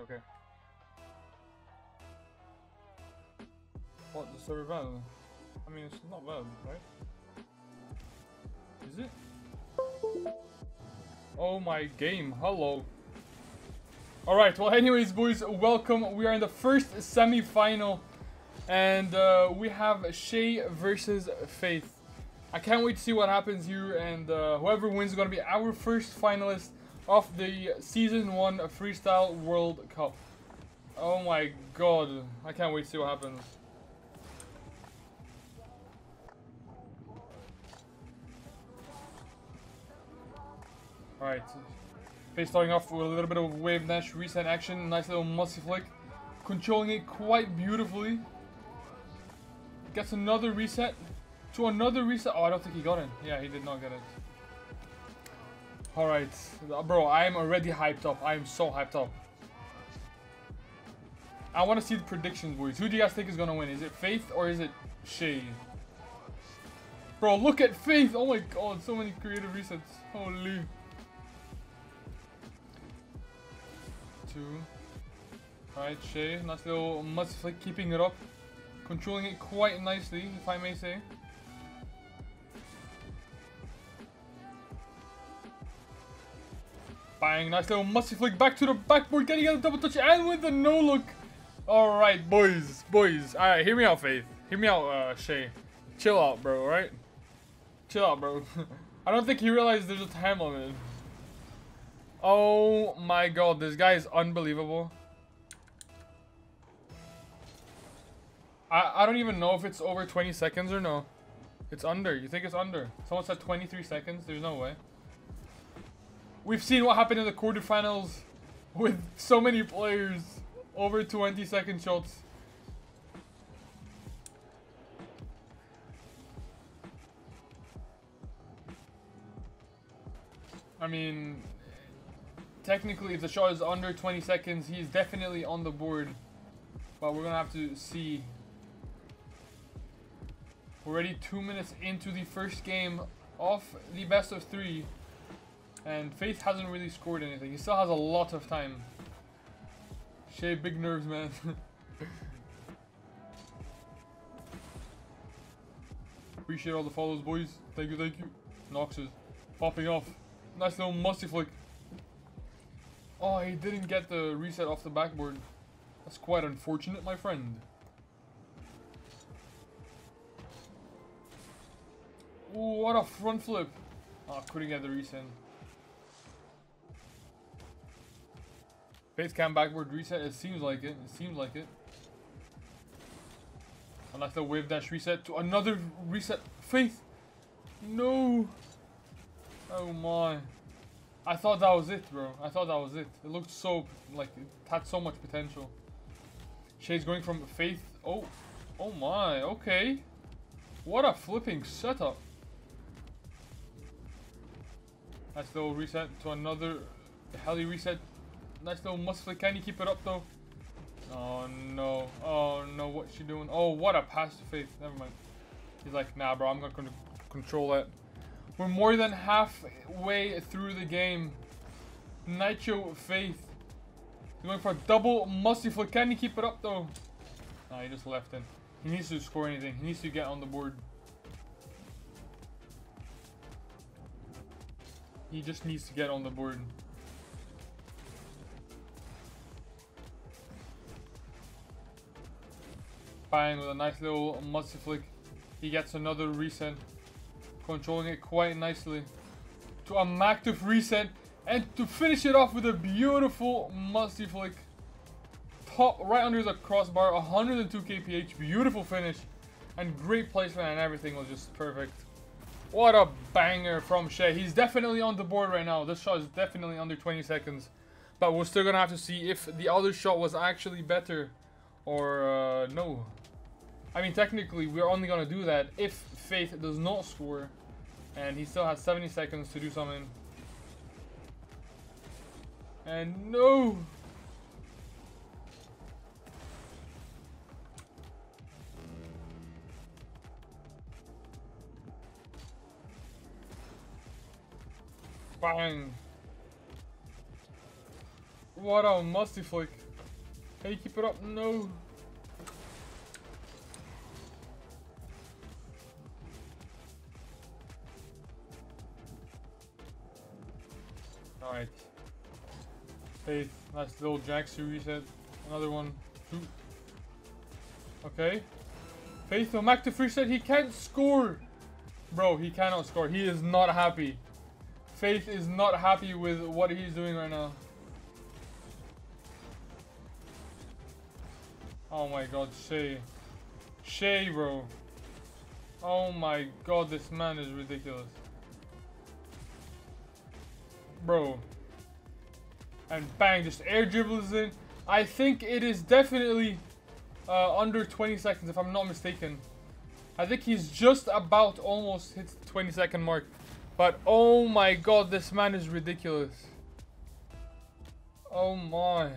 Okay. What, the server bad? I mean, it's not bad, right? Is it? Oh my game, hello. Alright, well anyways boys, welcome. We are in the first semi-final. And uh, we have Shay versus Faith. I can't wait to see what happens here. And uh, whoever wins is going to be our first finalist of the Season 1 Freestyle World Cup. Oh my god. I can't wait to see what happens. Alright. Faith starting off with a little bit of wave dash reset action. Nice little musty flick. Controlling it quite beautifully. Gets another reset. To another reset. Oh, I don't think he got it. Yeah, he did not get it. Alright. Bro, I am already hyped up. I am so hyped up. I want to see the predictions, boys. Who do you guys think is going to win? Is it Faith or is it Shay? Bro, look at Faith. Oh my god, so many creative resets. Holy. Two. Alright, Shay. Nice little flick, keeping it up. Controlling it quite nicely, if I may say. Bang, nice little musty flick back to the backboard, getting out a double touch and with the no look. Alright, boys, boys. Alright, hear me out, Faith. Hear me out, uh, Shay. Chill out, bro, alright? Chill out, bro. I don't think he realized there's a time limit. Oh my god, this guy is unbelievable. I, I don't even know if it's over 20 seconds or no. It's under. You think it's under? Someone said 23 seconds. There's no way. We've seen what happened in the quarterfinals with so many players. Over 20 second shots. I mean, technically if the shot is under 20 seconds, he's definitely on the board. But we're going to have to see. Already two minutes into the first game of the best of three. And Faith hasn't really scored anything. He still has a lot of time. Shay, big nerves, man. Appreciate all the follows, boys. Thank you, thank you. Nox is popping off. Nice little musty flick. Oh, he didn't get the reset off the backboard. That's quite unfortunate, my friend. Ooh, what a front flip. Oh, couldn't get the reset. Base cam backward reset, it seems like it. It seems like it. Unless the wave dash reset to another reset. Faith! No! Oh my. I thought that was it, bro. I thought that was it. It looked so, like, it had so much potential. Shay's going from Faith. Oh, oh my, okay. What a flipping setup. Nice little reset to another heli reset. Nice little muscle. Can you keep it up though? Oh no. Oh no, what's she doing? Oh, what a pass to Faith. Never mind. He's like, nah, bro, I'm not gonna control that. We're more than halfway through the game. Nitro Faith. He's going for a double musty flick. Can he keep it up though? Nah, he just left it. He needs to score anything. He needs to get on the board. He just needs to get on the board. Bang with a nice little musty flick. He gets another reset. Controlling it quite nicely. To a Maktuf reset. And to finish it off with a beautiful musty flick. Top right under the crossbar. 102 kph. Beautiful finish. And great placement and everything was just perfect. What a banger from Shay. He's definitely on the board right now. This shot is definitely under 20 seconds. But we're still going to have to see if the other shot was actually better or uh, no. I mean, technically, we're only going to do that if Faith does not score. And he still has 70 seconds to do something. And no! Bang! What a musty flick. Can you keep it up? No. Faith, nice little Jaxu reset. Another one. Two. Okay. Faith, no Maktuf reset. He can't score. Bro, he cannot score. He is not happy. Faith is not happy with what he's doing right now. Oh my god, Shay. Shay, bro. Oh my god, this man is ridiculous. Bro. And bang, just air dribbles in. I think it is definitely uh, under 20 seconds, if I'm not mistaken. I think he's just about almost hit the 20 second mark. But oh my god, this man is ridiculous. Oh my.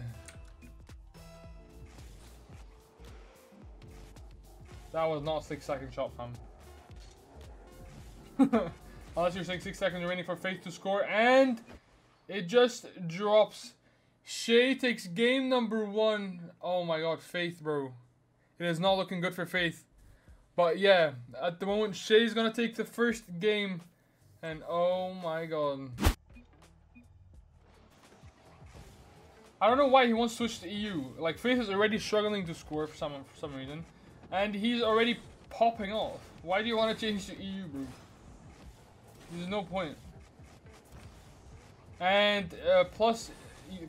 That was not a 6 second shot, fam. Unless you're saying 6 seconds remaining for Faith to score. And it just drops. Shay takes game number one. Oh my god, Faith, bro. It is not looking good for Faith. But yeah, at the moment, Shay's gonna take the first game. And oh my god. I don't know why he wants to switch to EU. Like, Faith is already struggling to score for some, for some reason. And he's already popping off. Why do you want to change to EU, bro? There's no point. And uh, plus,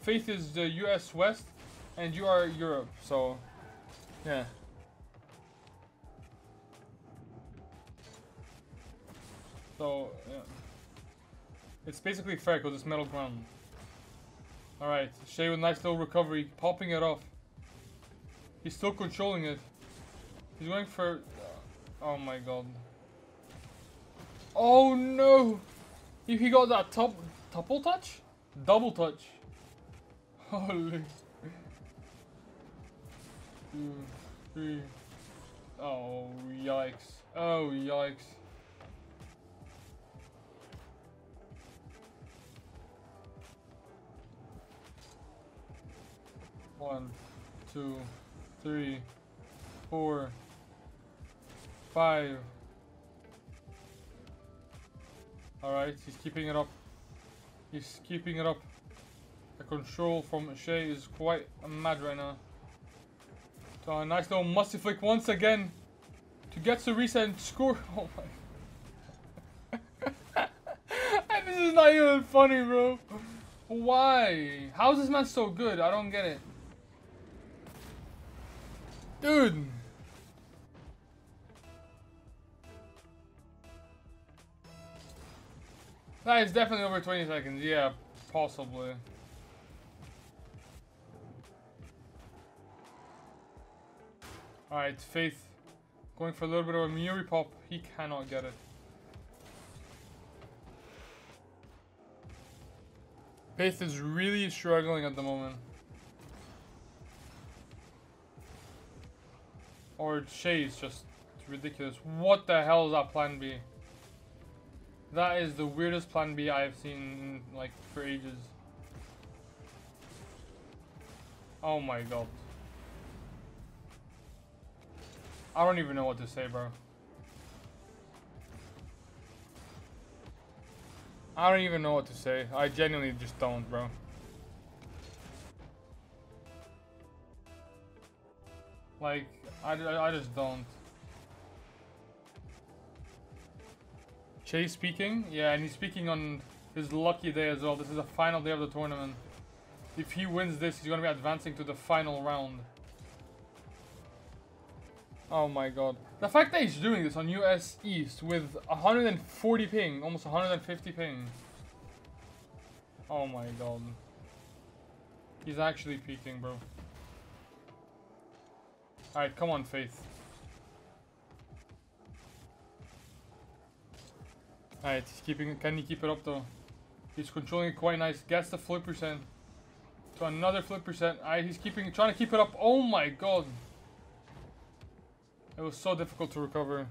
Faith is the US West, and you are Europe, so yeah. So, yeah. It's basically fair because it's metal ground. Alright, Shay with nice little recovery, popping it off. He's still controlling it. He's going for... Oh my god. Oh no! If he got that top, double touch? Double touch. Holy. Two, three. Oh, yikes. Oh, yikes. One, two, three, four, five. Alright, he's keeping it up. He's keeping it up. The control from Shay is quite mad right now. So a nice little musty flick once again to get to reset and score. Oh my. this is not even funny, bro. Why? How is this man so good? I don't get it. Dude. That is definitely over 20 seconds. Yeah, possibly. Alright, Faith. Going for a little bit of a Muri pop. He cannot get it. Faith is really struggling at the moment. Or Shay is just ridiculous. What the hell is that plan B? That is the weirdest plan B I've seen like for ages. Oh my god. I don't even know what to say, bro. I don't even know what to say. I genuinely just don't, bro. Like, I, I, I just don't. Shay's peaking? Yeah, and he's speaking on his lucky day as well. This is the final day of the tournament. If he wins this, he's going to be advancing to the final round. Oh my god. The fact that he's doing this on US East with 140 ping, almost 150 ping. Oh my god. He's actually peaking, bro. Alright, come on, Faith. Alright, he's keeping can he keep it up though? He's controlling it quite nice. Gets the flip percent. To another flip percent. Alright, he's keeping trying to keep it up. Oh my god. It was so difficult to recover.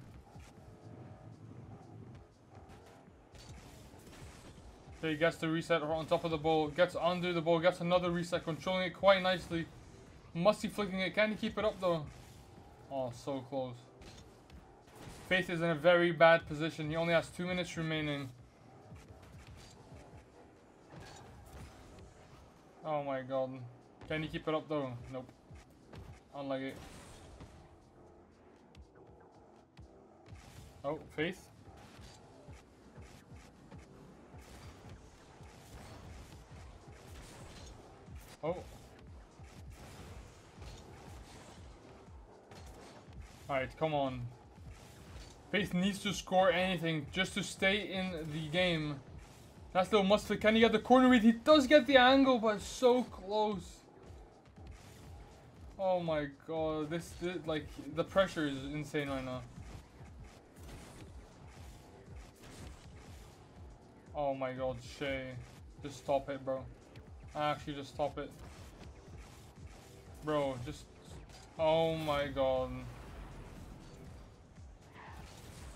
Okay, gets the reset on top of the ball, gets under the ball, gets another reset, controlling it quite nicely. Musty flicking it. Can he keep it up though? Oh, so close. Faith is in a very bad position. He only has two minutes remaining. Oh my god. Can he keep it up though? Nope. Unlike it. Oh, Faith. Oh. Alright, come on. Faith needs to score anything just to stay in the game. That's little mustard. Can he get the corner read? He does get the angle, but so close. Oh my god, this, this like the pressure is insane right now. Oh my god, Shay. Just stop it, bro. Actually, just stop it. Bro, just... Oh my god.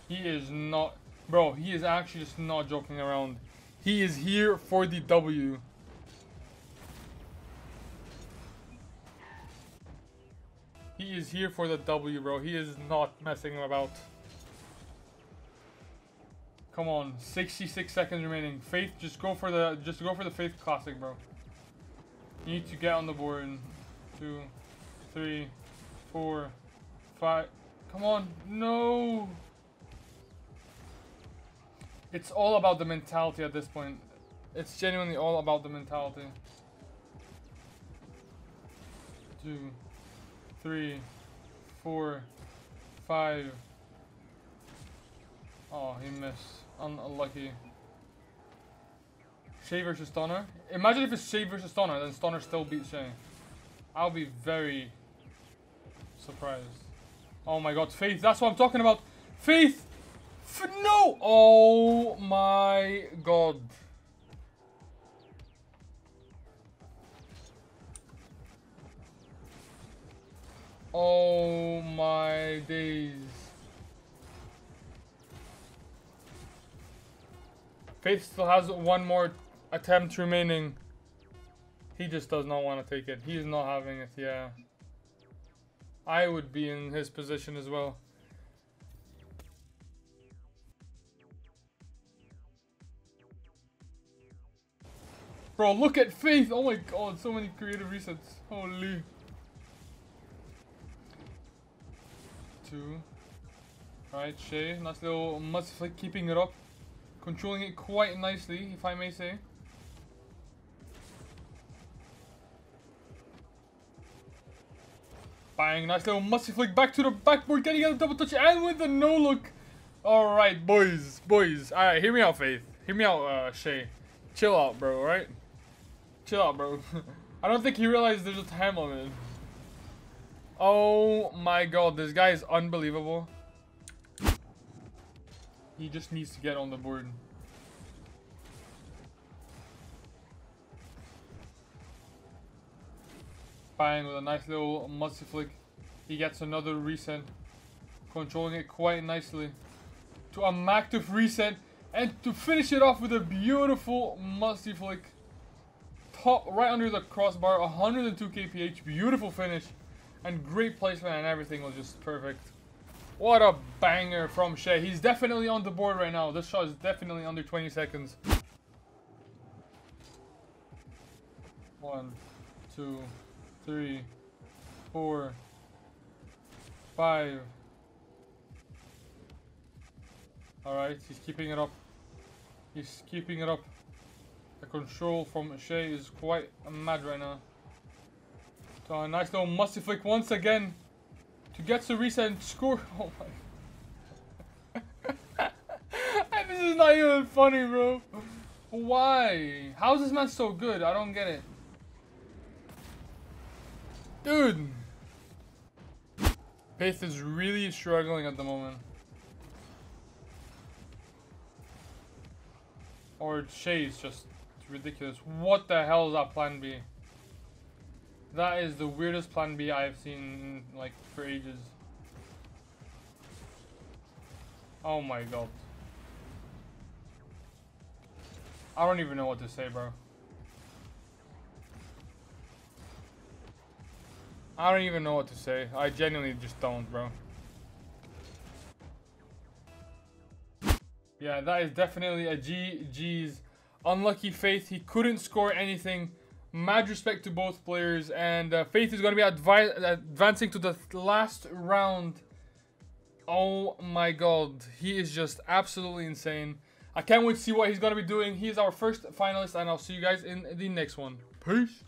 He is not... Bro, he is actually just not joking around. He is here for the W. He is here for the W, bro. He is not messing about. Come on, 66 seconds remaining. Faith, just go for the just go for the Faith Classic, bro. You need to get on the board. Two, three, four, five. Come on, no. It's all about the mentality at this point. It's genuinely all about the mentality. Two, three, four, five. Oh, he missed. Unlucky. Shay versus Stunner. Imagine if it's Shay versus Stunner, then Stunner still beats Shay. I'll be very surprised. Oh my god, Faith, that's what I'm talking about. Faith! F no! Oh my god. Oh my days. Faith still has one more attempt remaining. He just does not want to take it. He's not having it, yeah. I would be in his position as well. Bro, look at Faith! Oh my god, so many creative resets. Holy. Two. Alright, Shay. Nice little must flick keeping it up. Controlling it quite nicely, if I may say. Bang, nice little musty flick back to the backboard, getting a double touch and with the no look. Alright, boys, boys. Alright, hear me out, Faith. Hear me out, uh, Shay. Chill out, bro, alright? Chill out, bro. I don't think he realized there's a time limit. Oh my god, this guy is unbelievable. He just needs to get on the board. Bang with a nice little musty flick. He gets another reset. Controlling it quite nicely. To a Maktuf reset. And to finish it off with a beautiful musty flick. Top right under the crossbar. 102 kph. Beautiful finish. And great placement and everything was just perfect. What a banger from Shay. He's definitely on the board right now. This shot is definitely under 20 seconds. One, two, three, four, five. Alright, he's keeping it up. He's keeping it up. The control from Shay is quite mad right now. So a nice little musty flick once again to get the reset and score. Oh my. this is not even funny, bro. Why? How is this man so good? I don't get it. Dude. Faith is really struggling at the moment. Or Shay's just ridiculous. What the hell is that plan B? That is the weirdest plan B I've seen like for ages. Oh my god. I don't even know what to say, bro. I don't even know what to say. I genuinely just don't, bro. Yeah, that is definitely a GG's unlucky Faith. He couldn't score anything. Mad respect to both players. And uh, Faith is going to be advancing to the last round. Oh my god. He is just absolutely insane. I can't wait to see what he's going to be doing. He is our first finalist. And I'll see you guys in the next one. Peace.